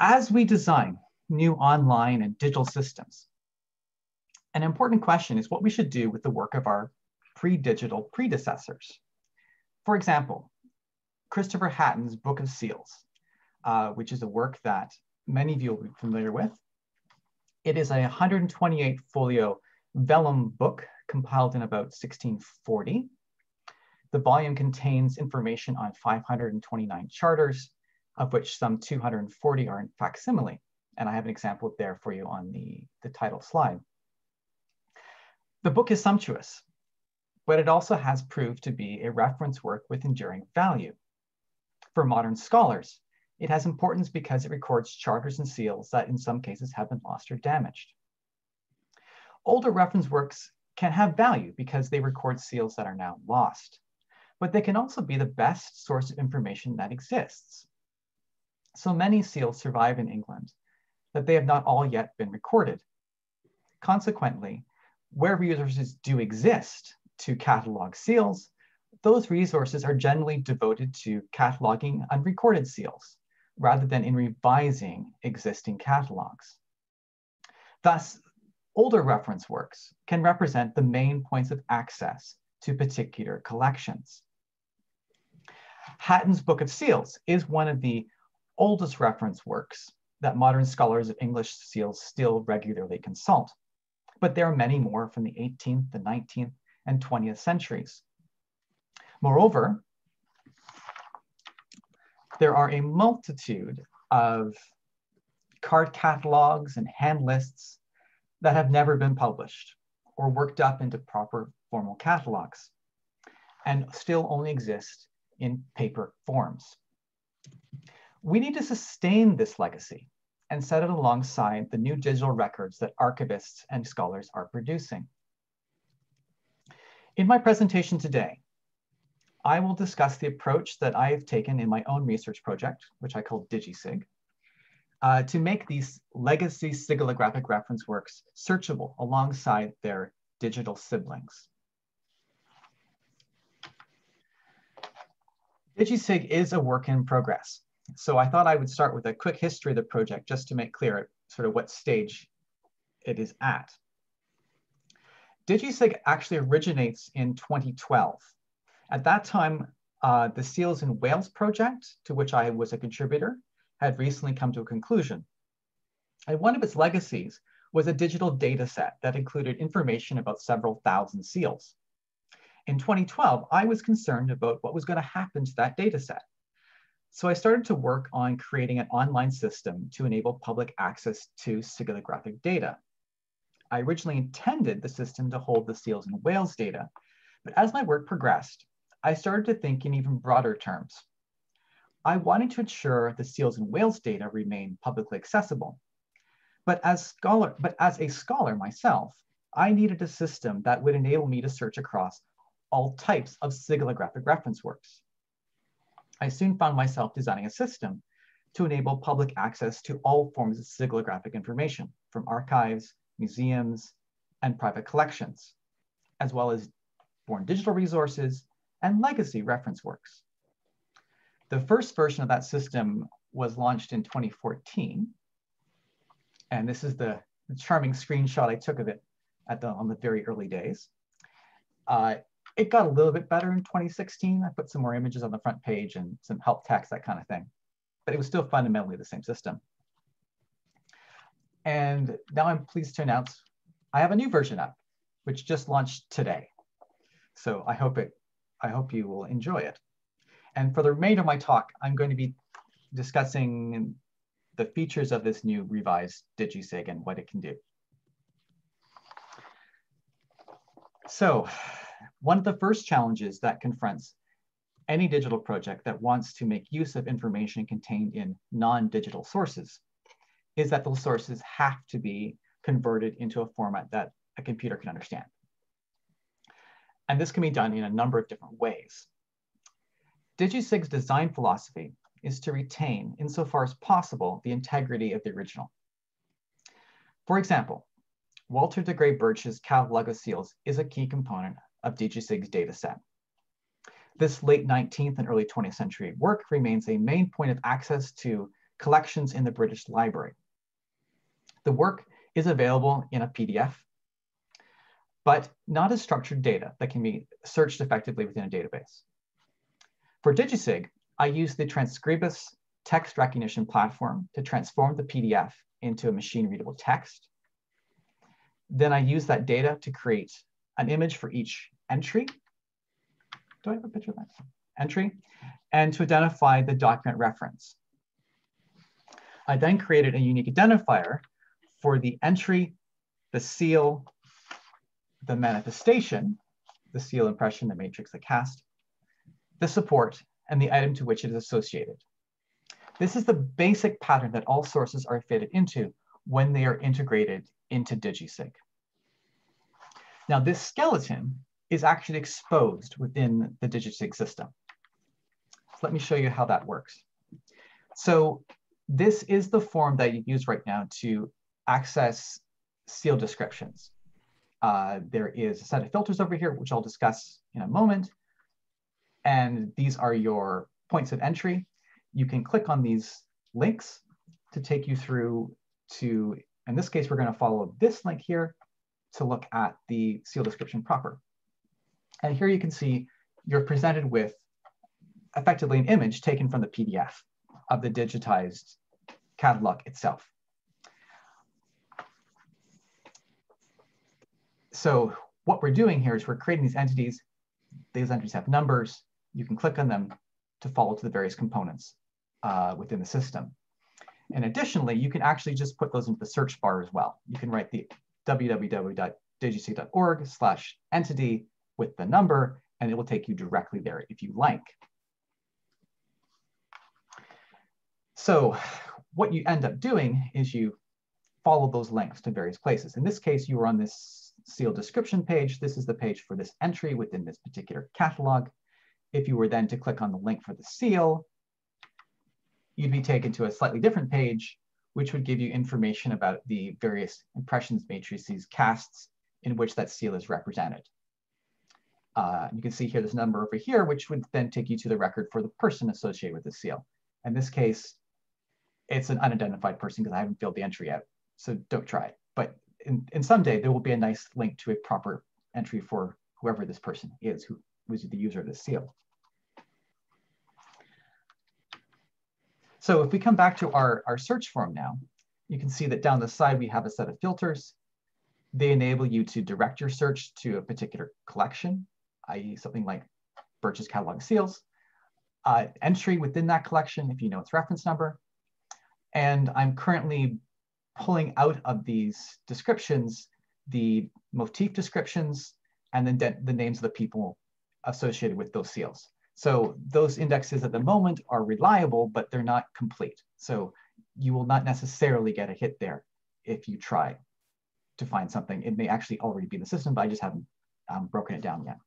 As we design new online and digital systems, an important question is what we should do with the work of our pre-digital predecessors. For example, Christopher Hatton's Book of Seals, uh, which is a work that many of you will be familiar with. It is a 128 folio vellum book compiled in about 1640. The volume contains information on 529 charters, of which some 240 are in facsimile. And I have an example there for you on the, the title slide. The book is sumptuous, but it also has proved to be a reference work with enduring value. For modern scholars, it has importance because it records charters and seals that in some cases have been lost or damaged. Older reference works can have value because they record seals that are now lost, but they can also be the best source of information that exists. So many seals survive in England that they have not all yet been recorded. Consequently, where resources do exist to catalog seals, those resources are generally devoted to cataloging unrecorded seals rather than in revising existing catalogs. Thus, older reference works can represent the main points of access to particular collections. Hatton's Book of Seals is one of the oldest reference works that modern scholars of English seals still regularly consult. But there are many more from the 18th, the 19th, and 20th centuries. Moreover, there are a multitude of card catalogs and hand lists that have never been published or worked up into proper formal catalogs and still only exist in paper forms. We need to sustain this legacy and set it alongside the new digital records that archivists and scholars are producing. In my presentation today, I will discuss the approach that I have taken in my own research project, which I call DigiSig, uh, to make these legacy sigillographic reference works searchable alongside their digital siblings. DigiSig is a work in progress. So I thought I would start with a quick history of the project just to make clear sort of what stage it is at. DigiSig actually originates in 2012. At that time, uh, the Seals in Wales project, to which I was a contributor, had recently come to a conclusion. And one of its legacies was a digital data set that included information about several thousand seals. In 2012, I was concerned about what was going to happen to that data set. So I started to work on creating an online system to enable public access to sigillographic data. I originally intended the system to hold the Seals in Wales data, but as my work progressed, I started to think in even broader terms. I wanted to ensure the Seals in Wales data remain publicly accessible. But as, scholar, but as a scholar myself, I needed a system that would enable me to search across all types of sigillographic reference works. I soon found myself designing a system to enable public access to all forms of sigillographic information, from archives, museums, and private collections, as well as born digital resources and legacy reference works. The first version of that system was launched in 2014. And this is the, the charming screenshot I took of it at the, on the very early days. Uh, it got a little bit better in 2016. I put some more images on the front page and some help text, that kind of thing. But it was still fundamentally the same system. And now I'm pleased to announce I have a new version up, which just launched today. So I hope it, I hope you will enjoy it. And for the remainder of my talk, I'm going to be discussing the features of this new revised DigiSig and what it can do. So one of the first challenges that confronts any digital project that wants to make use of information contained in non-digital sources is that those sources have to be converted into a format that a computer can understand. And this can be done in a number of different ways. DigiSig's design philosophy is to retain, insofar as possible, the integrity of the original. For example, Walter de Grey Birch's catalog of seals is a key component of DigiSig's dataset. This late 19th and early 20th century work remains a main point of access to collections in the British Library. The work is available in a PDF, but not as structured data that can be searched effectively within a database. For DigiSig, I use the Transkribus text recognition platform to transform the PDF into a machine readable text. Then I use that data to create an image for each entry. Do I have a picture of that? Entry. And to identify the document reference. I then created a unique identifier for the entry, the seal, the manifestation, the seal impression, the matrix, the cast, the support, and the item to which it is associated. This is the basic pattern that all sources are fitted into when they are integrated into DigiSig. Now this skeleton is actually exposed within the DigiSig system. So let me show you how that works. So this is the form that you use right now to access seal descriptions. Uh, there is a set of filters over here, which I'll discuss in a moment. And these are your points of entry you can click on these links to take you through to, in this case, we're gonna follow this link here to look at the seal description proper. And here you can see you're presented with effectively an image taken from the PDF of the digitized catalog itself. So what we're doing here is we're creating these entities. These entities have numbers. You can click on them to follow to the various components uh, within the system. And additionally, you can actually just put those into the search bar as well. You can write the www.digisig.org slash entity with the number, and it will take you directly there if you like. So what you end up doing is you follow those links to various places. In this case, you were on this seal description page. This is the page for this entry within this particular catalog. If you were then to click on the link for the seal, you'd be taken to a slightly different page, which would give you information about the various impressions matrices casts in which that seal is represented. Uh, you can see here this number over here, which would then take you to the record for the person associated with the seal. In this case, it's an unidentified person because I haven't filled the entry out, so don't try. But in, in someday, there will be a nice link to a proper entry for whoever this person is, who was the user of the seal. So if we come back to our, our search form now, you can see that down the side, we have a set of filters. They enable you to direct your search to a particular collection, i.e. something like Birch's catalog seals, uh, entry within that collection if you know its reference number. And I'm currently pulling out of these descriptions the motif descriptions and then the names of the people associated with those seals. So those indexes at the moment are reliable, but they're not complete. So you will not necessarily get a hit there if you try to find something. It may actually already be in the system, but I just haven't um, broken it down yet.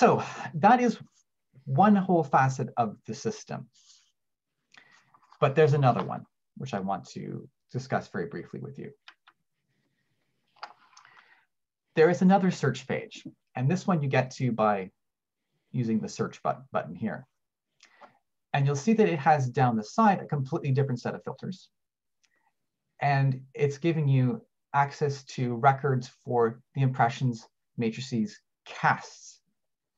So that is one whole facet of the system. But there's another one, which I want to discuss very briefly with you. There is another search page. And this one you get to by using the search button, button here. And you'll see that it has down the side a completely different set of filters. And it's giving you access to records for the impressions matrices casts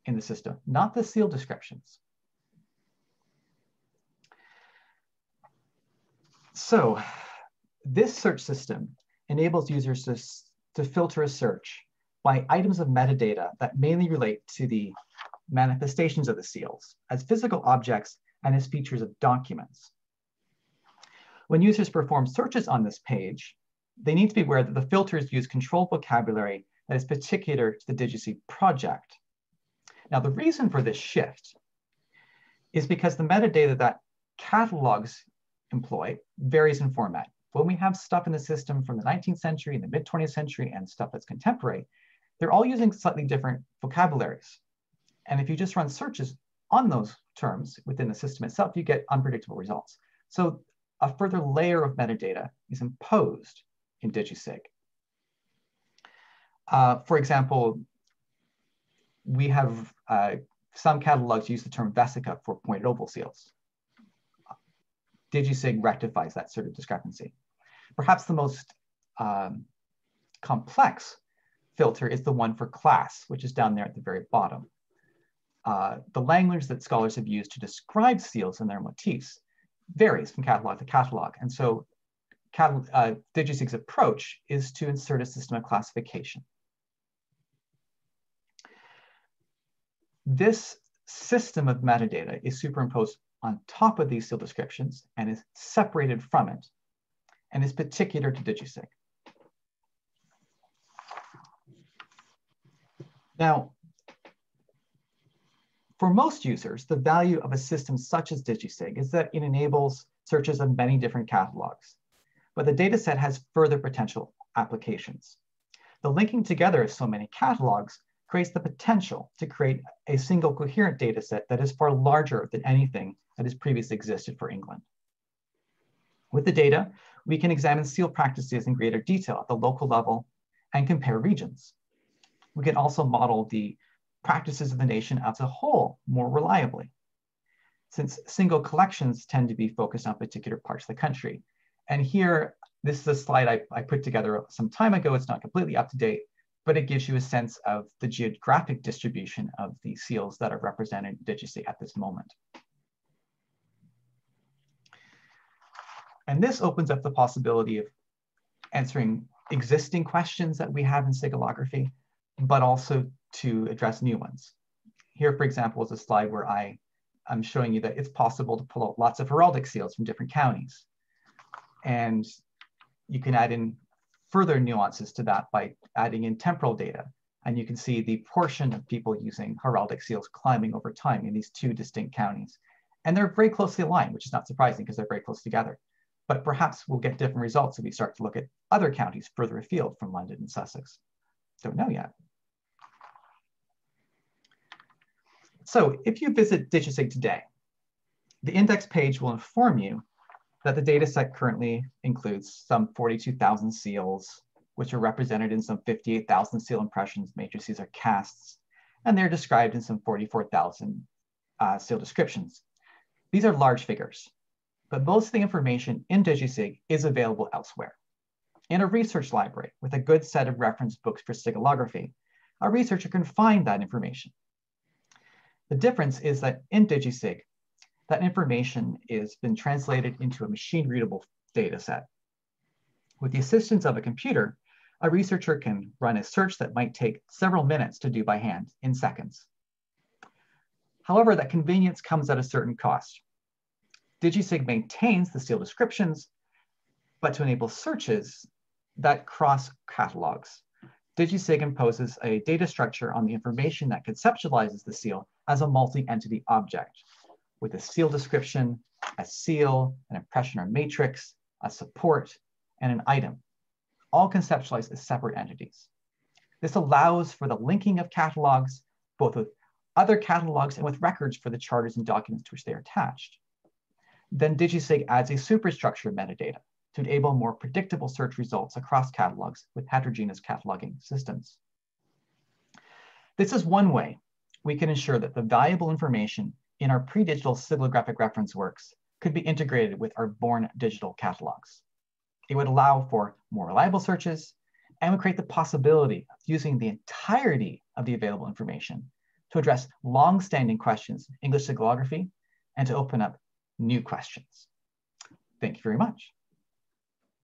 in the system, not the seal descriptions. So this search system enables users to, to filter a search by items of metadata that mainly relate to the manifestations of the seals as physical objects and as features of documents. When users perform searches on this page, they need to be aware that the filters use controlled vocabulary that is particular to the DigiSig project. Now, the reason for this shift is because the metadata that catalogs employ varies in format. When we have stuff in the system from the 19th century and the mid 20th century and stuff that's contemporary, they're all using slightly different vocabularies. And if you just run searches on those terms within the system itself, you get unpredictable results. So a further layer of metadata is imposed in DigiSig. Uh, for example, we have uh, some catalogs use the term vesica for pointed oval seals. DigiSig rectifies that sort of discrepancy. Perhaps the most um, complex filter is the one for class, which is down there at the very bottom. Uh, the language that scholars have used to describe seals and their motifs varies from catalog to catalog. And so uh, DigiSig's approach is to insert a system of classification. This system of metadata is superimposed on top of these seal descriptions and is separated from it and is particular to DigiSig. Now, for most users, the value of a system such as DigiSig is that it enables searches of many different catalogs, but the dataset has further potential applications. The linking together of so many catalogs creates the potential to create a single coherent dataset that is far larger than anything that has previously existed for England. With the data, we can examine seal practices in greater detail at the local level and compare regions. We can also model the practices of the nation as a whole more reliably, since single collections tend to be focused on particular parts of the country. And here, this is a slide I, I put together some time ago. It's not completely up to date, but it gives you a sense of the geographic distribution of the seals that are represented digitally at this moment. And this opens up the possibility of answering existing questions that we have in sigillography, but also to address new ones. Here, for example, is a slide where I, I'm showing you that it's possible to pull out lots of heraldic seals from different counties. And you can add in further nuances to that by adding in temporal data. And you can see the portion of people using heraldic seals climbing over time in these two distinct counties. And they're very closely aligned, which is not surprising because they're very close together. But perhaps we'll get different results if we start to look at other counties further afield from London and Sussex. Don't know yet. So if you visit DigiSig today, the index page will inform you that the data set currently includes some 42,000 seals, which are represented in some 58,000 seal impressions, matrices or casts, and they're described in some 44,000 uh, seal descriptions. These are large figures, but most of the information in DigiSig is available elsewhere. In a research library with a good set of reference books for sigillography, a researcher can find that information the difference is that in DigiSig, that information has been translated into a machine readable data set. With the assistance of a computer, a researcher can run a search that might take several minutes to do by hand in seconds. However, that convenience comes at a certain cost. DigiSig maintains the seal descriptions, but to enable searches that cross catalogs. DigiSig imposes a data structure on the information that conceptualizes the seal as a multi-entity object with a seal description, a seal, an impression or matrix, a support, and an item, all conceptualized as separate entities. This allows for the linking of catalogs, both with other catalogs and with records for the charters and documents to which they are attached. Then DigiSig adds a superstructure metadata to enable more predictable search results across catalogs with heterogeneous cataloging systems. This is one way we can ensure that the valuable information in our pre-digital sigillographic reference works could be integrated with our born digital catalogs. It would allow for more reliable searches and would create the possibility of using the entirety of the available information to address long-standing questions in English sigillography and to open up new questions. Thank you very much.